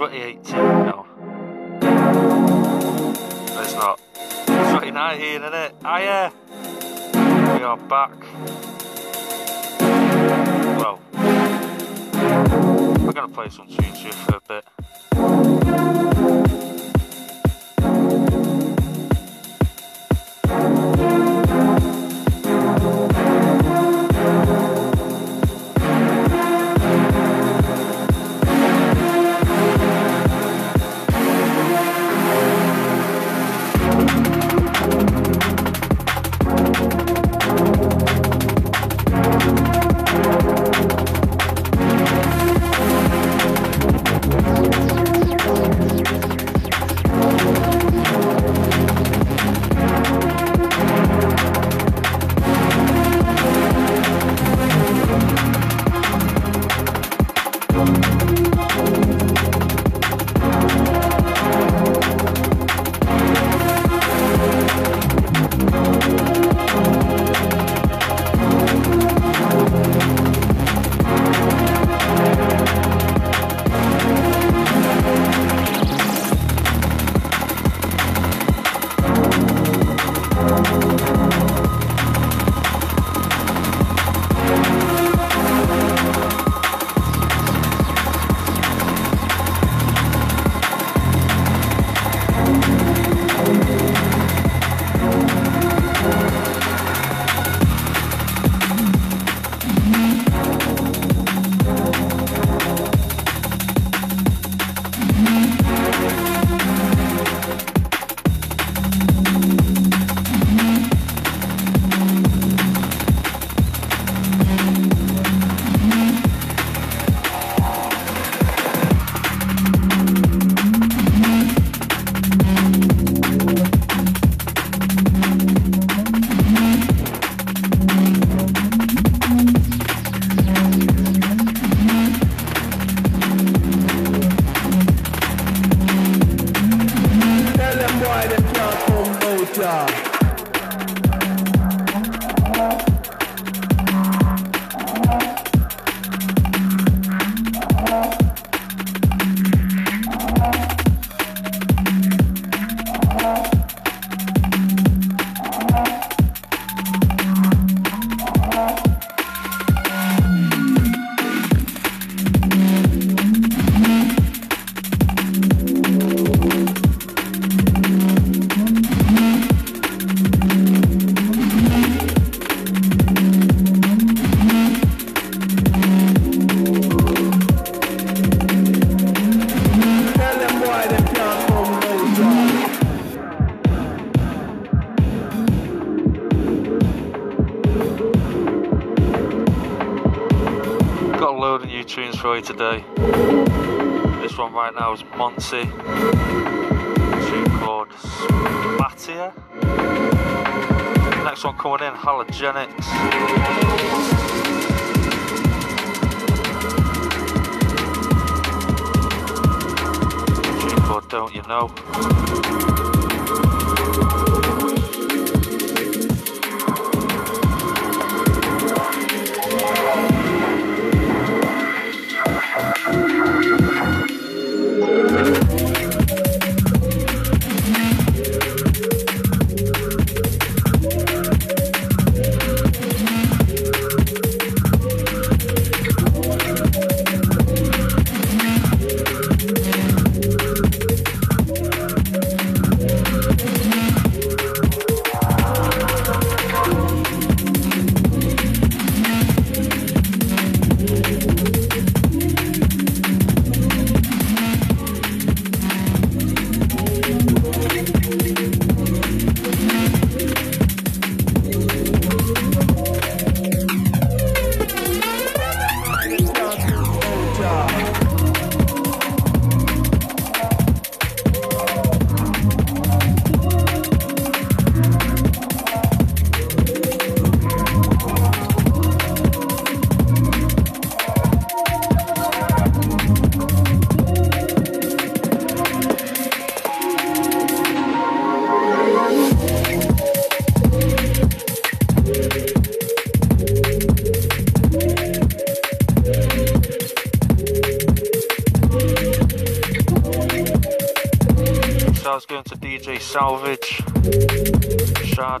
2018 now. It's not. 2019, isn't it? Hiya! We are back. Well, we're going to play some tunes here for a bit. Today. This one right now is Monty. Tune called Spatia. Next one coming in, Halogenix. Called Don't You Know.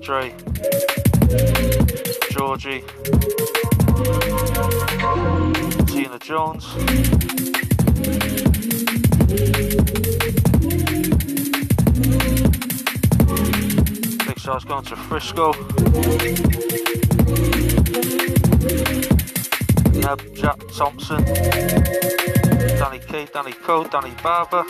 Chardre, Georgie, Tina Jones. Big shout's going to Frisco. Neb, Jack Thompson, Danny K, Danny Co, Danny Barber.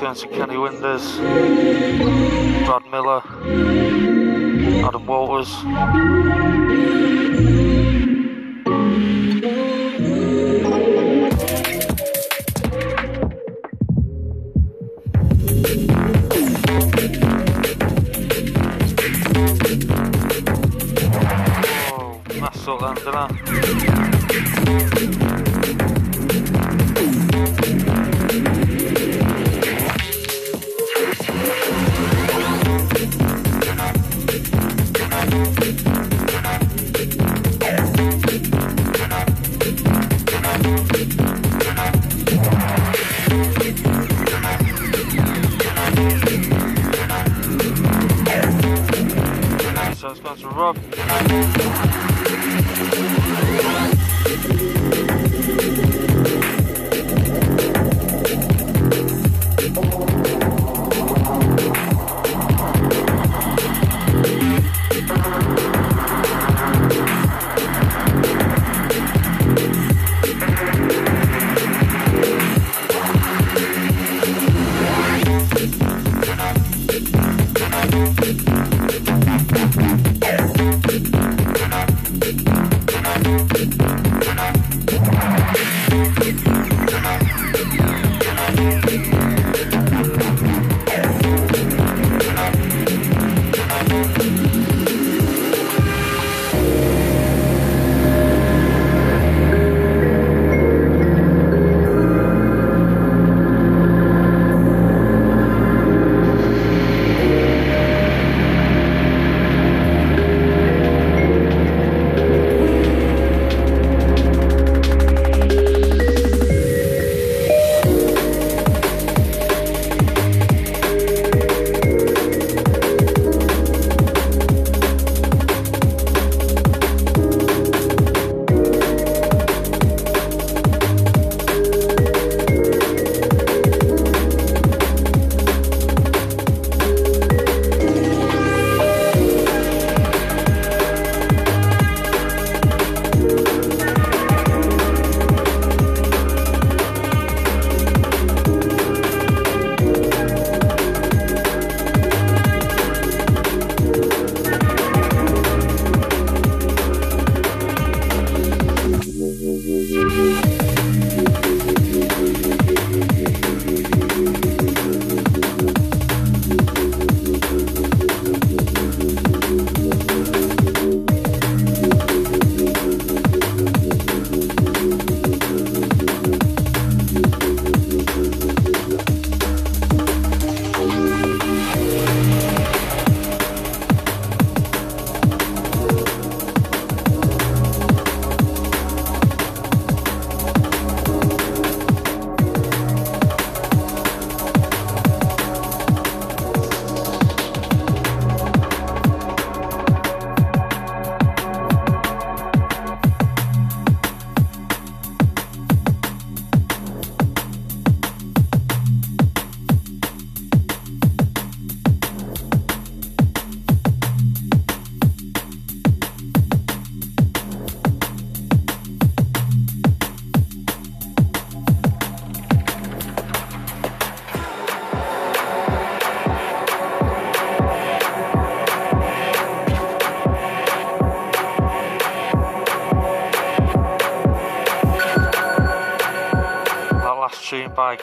Going to Kenny Winders, Brad Miller, Adam Walters.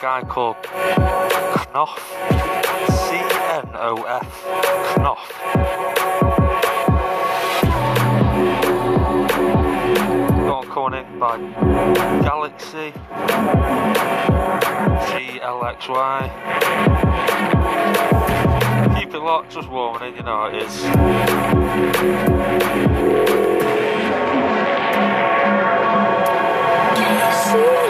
guy called Knopf. C N O F. Knopf. Got coming in by Galaxy. G L X Y. Keep it locked, just warming it, you know how it is.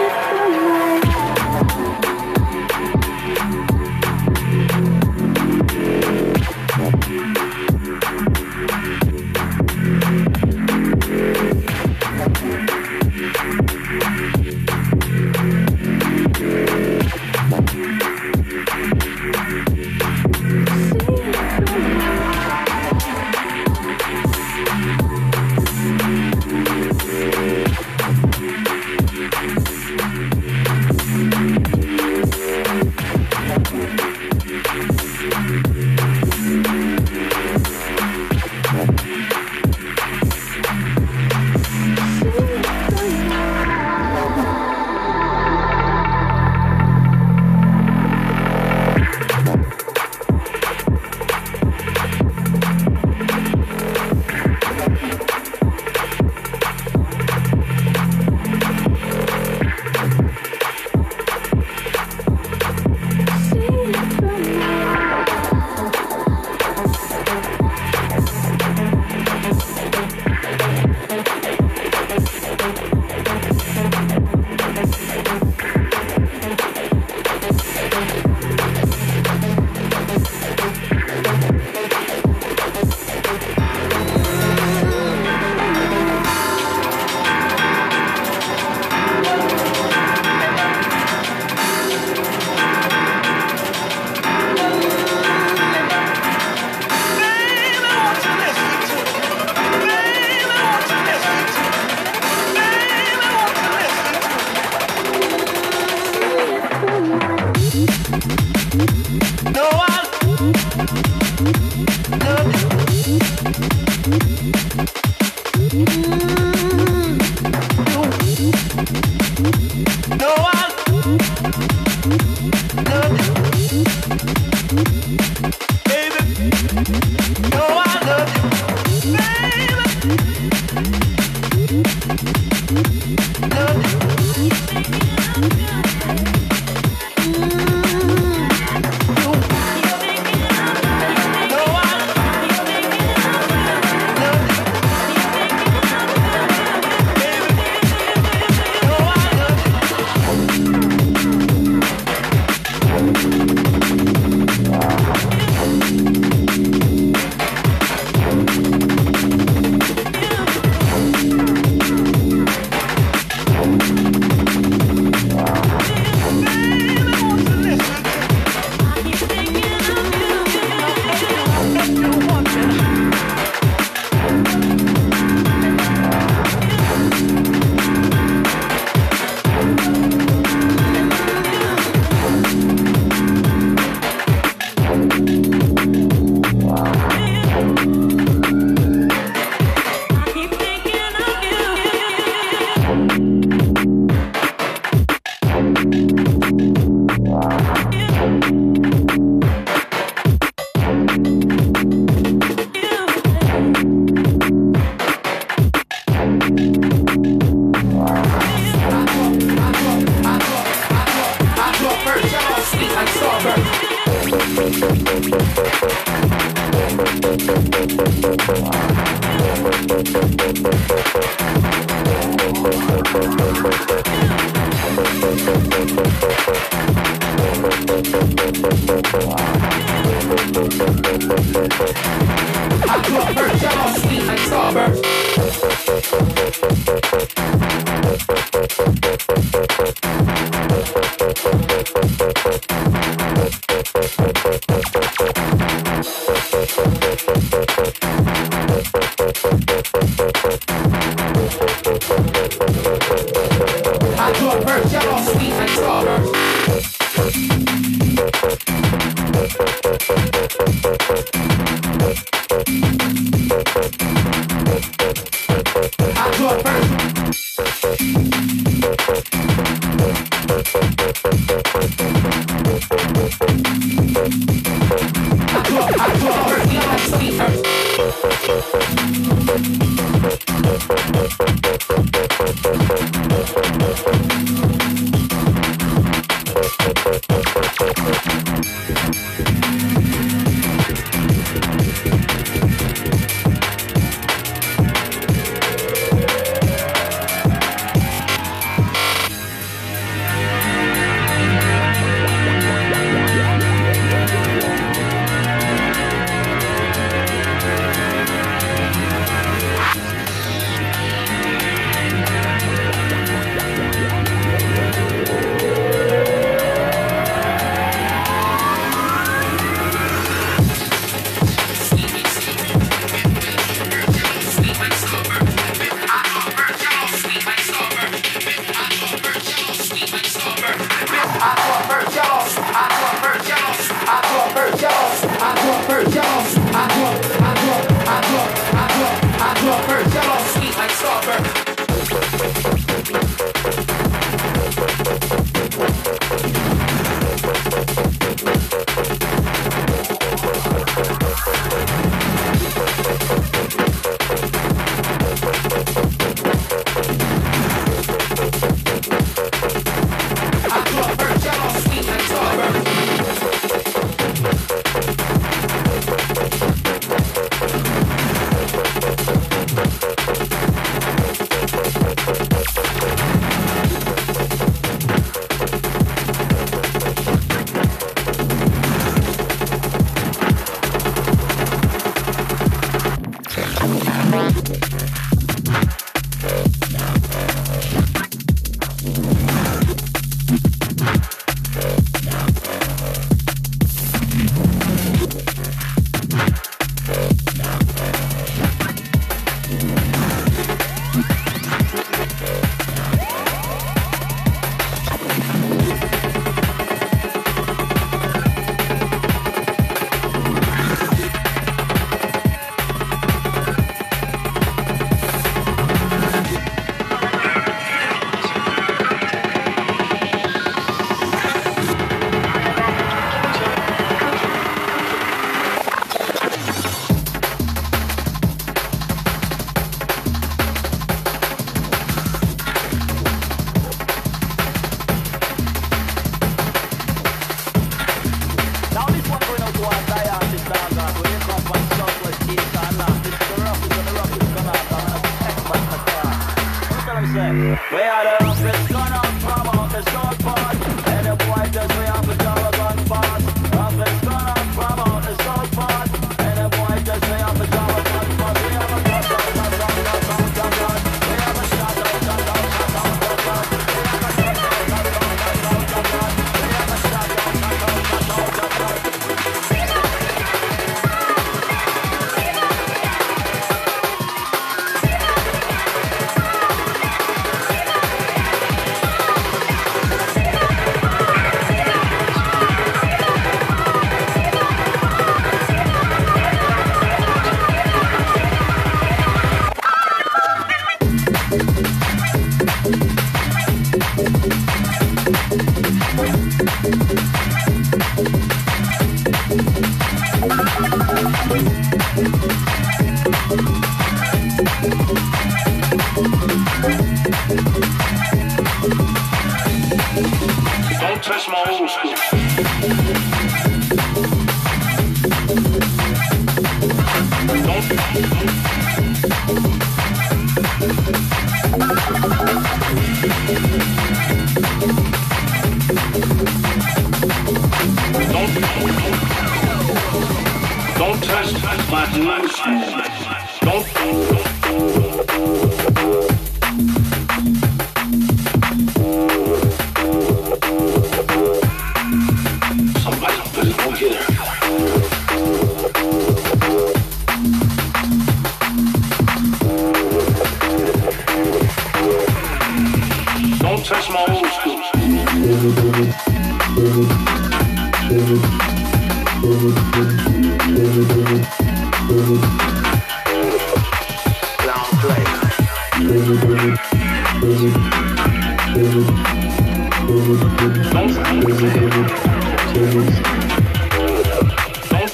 Fucking players.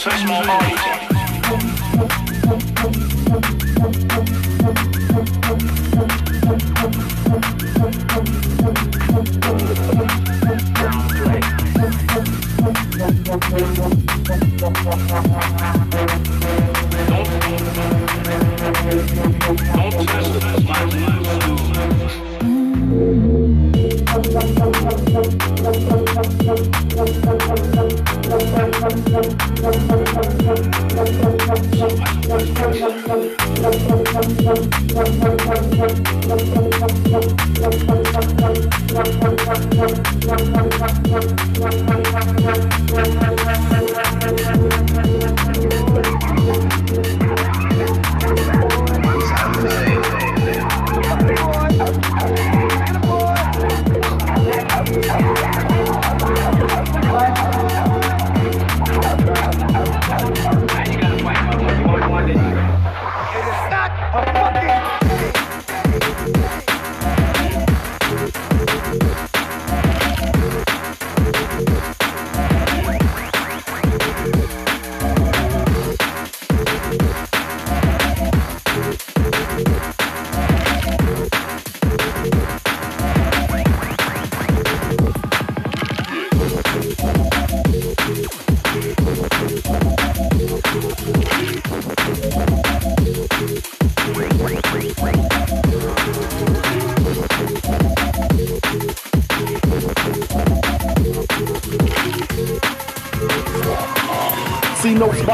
See no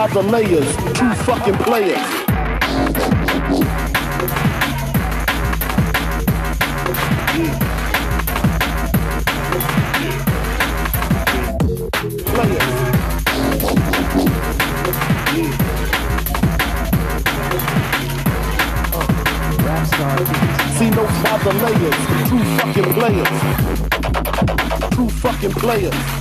by the layers, true fucking players. Father layers, true fucking players. True fucking players.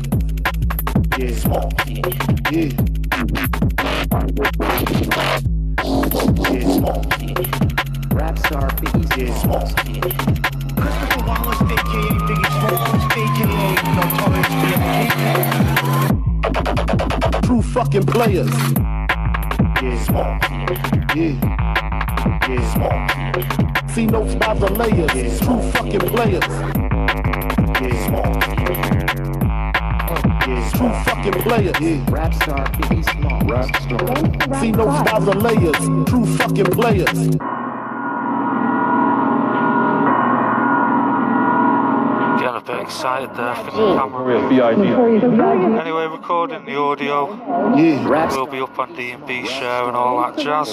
players. Yeah. Smalls. Yeah. Yeah. Smalls. See notes by the layers. True fucking players. Yeah. Smalls. Yeah. True fucking players. Yeah. Rapstar Biggie Smalls. Rapstar. See notes by the layers. True fucking players. Excited there for the camera. Anyway, recording the audio Yeah. will be up on D&B Share and all that jazz.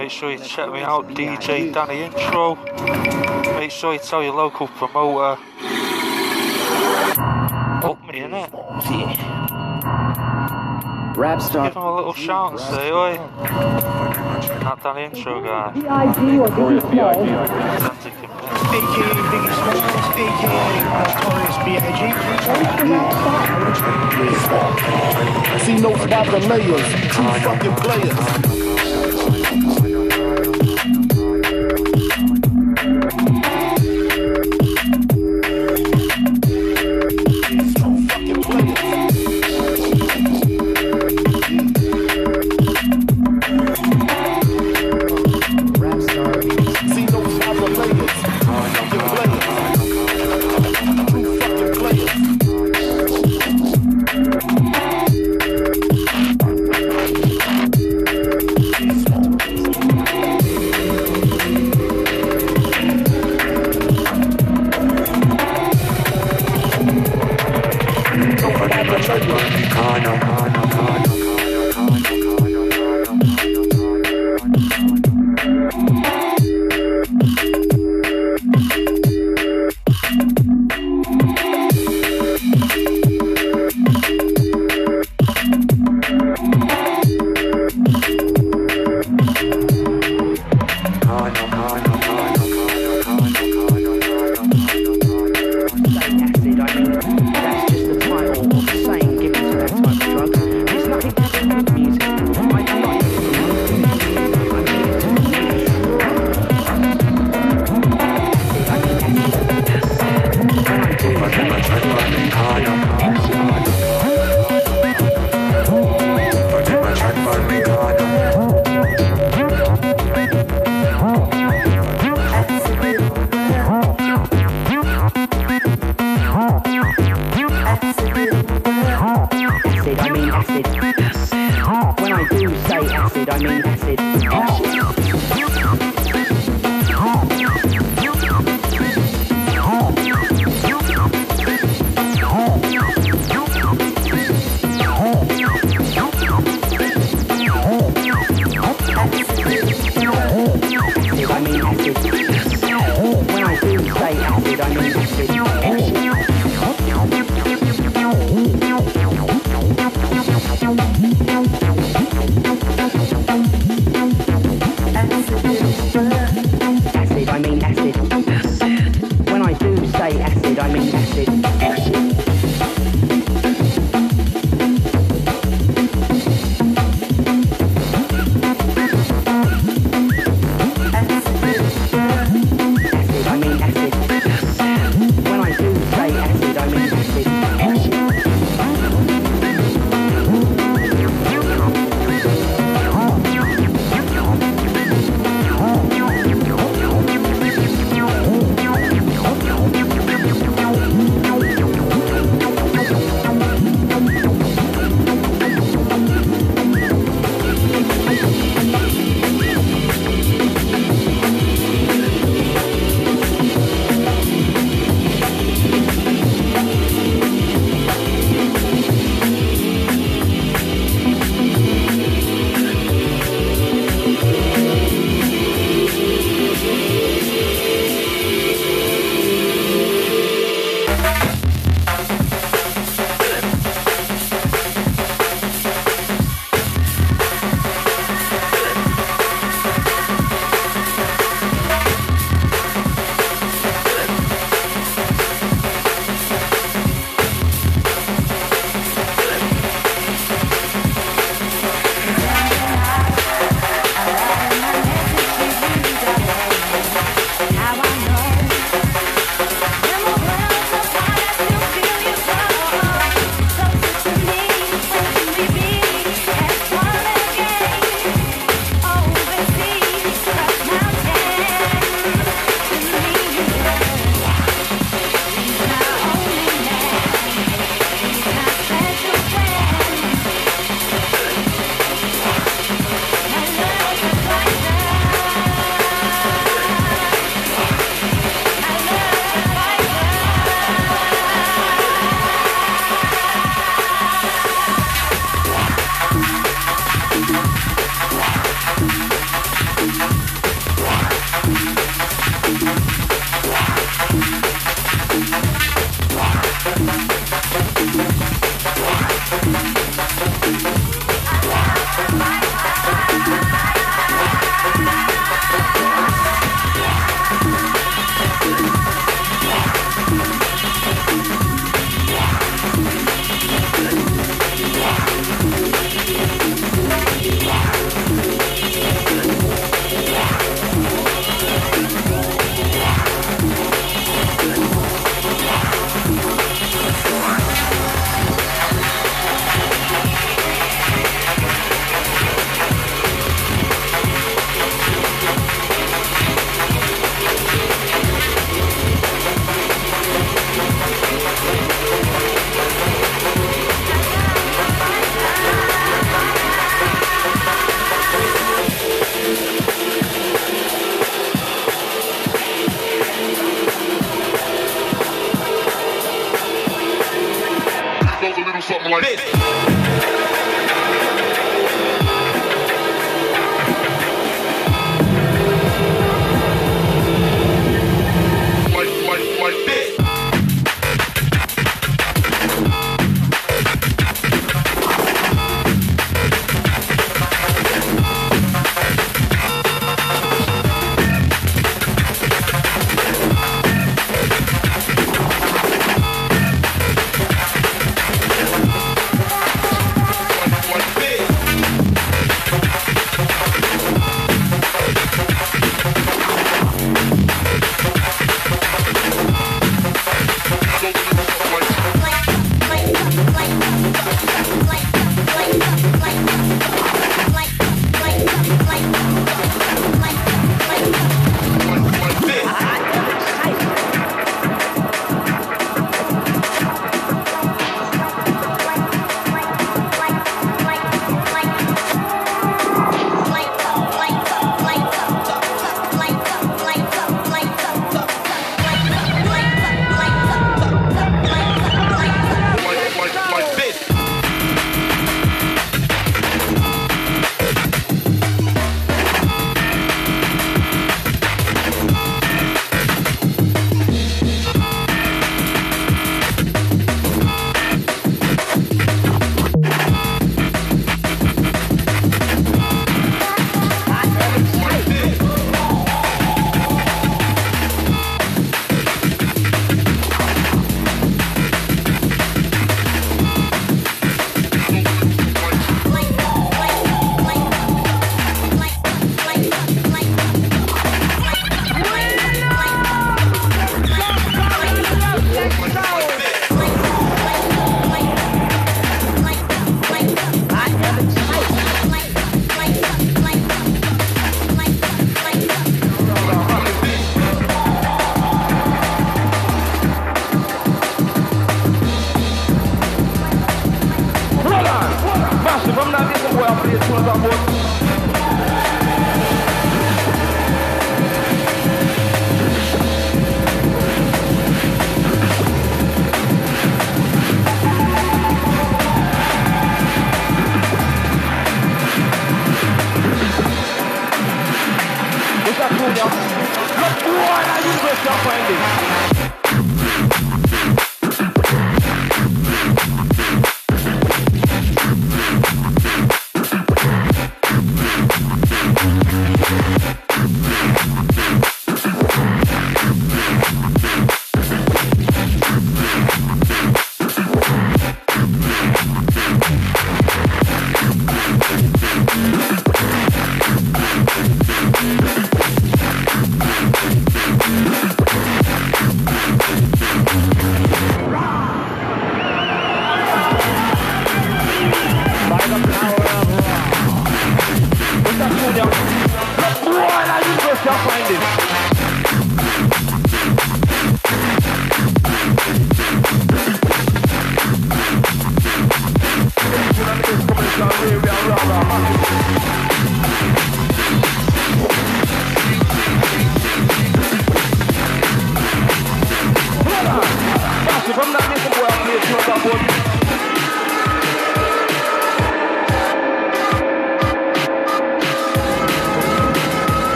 Make sure you check me out, DJ Danny Intro. Make sure you tell your local promoter. Up me in it. Rapstar Give him a little shout and say, oi. That Danny Intro guy. Aka Biggie Smalls, aka Notorious B.I.G. See notes by the layers. True fucking players.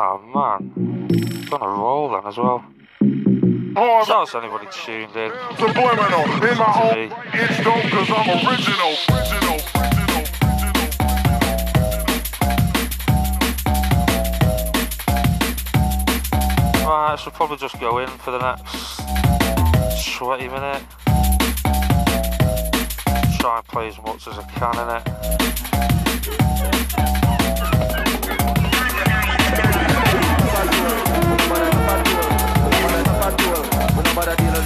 Oh man. Gonna roll then as well. Oh, Hard So has anybody tuned in? subliminal. In my own it's dope cause I'm original. Original. Original. Right, so probably just go in for the next 20 minute. Try and play as much as I can in it. bother no no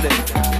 no no.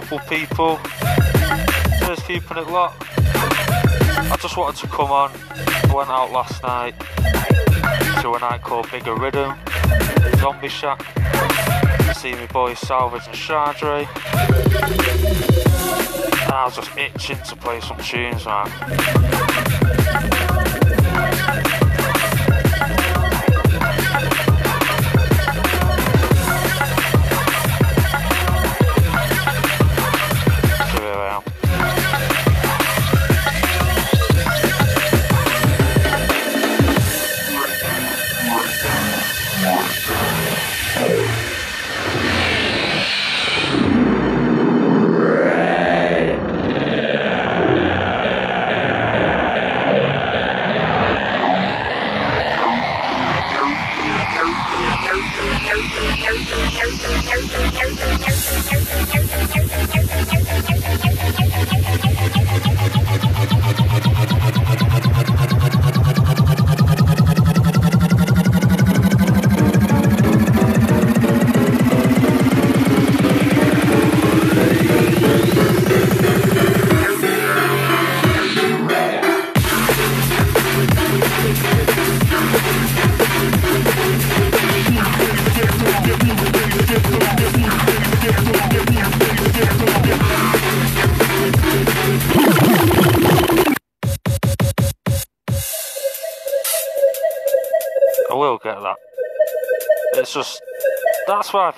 Couple people. Just keeping it locked. I just wanted to come on. I went out last night to a night called Bigger Rhythm, Zombie Shack. See my boys Salvage and Chardre. And I was just itching to play some tunes, man.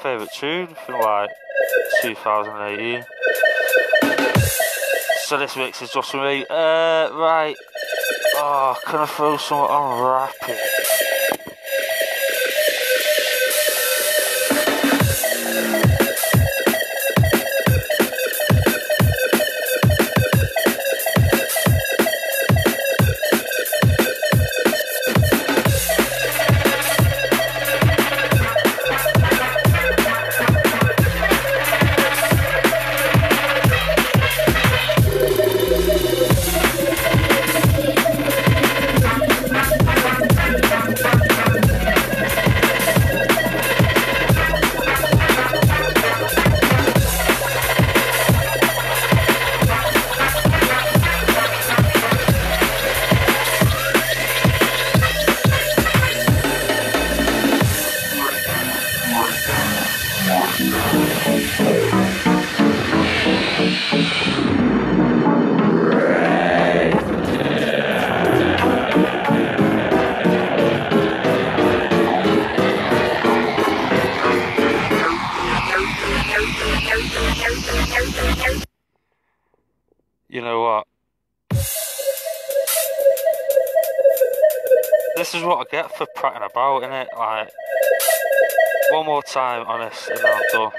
Favourite tune from like 2018. So this mix is just for me. Uh, right. Oh, can I throw something on rapping? Get for prattling about, innit? Like, one more time on this and then.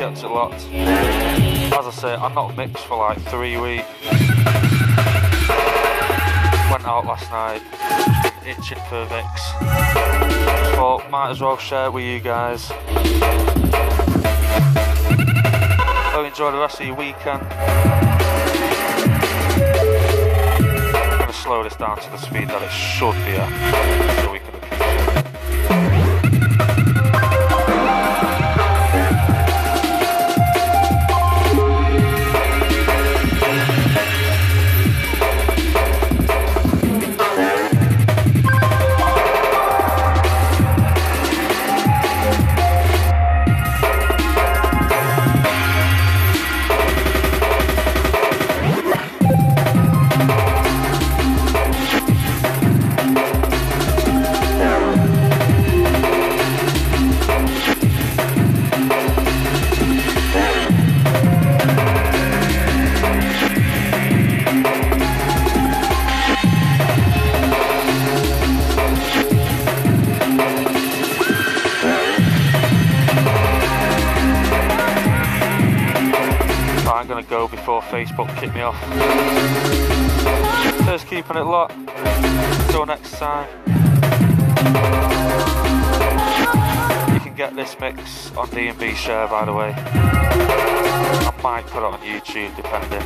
Kept it locked. As I say, I'm not mixed for like three weeks. Went out last night, itching for a mix. Thought, might as well share it with you guys. Hope enjoy the rest of your weekend. I'm to slow this down to the speed that it should be at, so we can share, by the way. I might put it on YouTube, depending.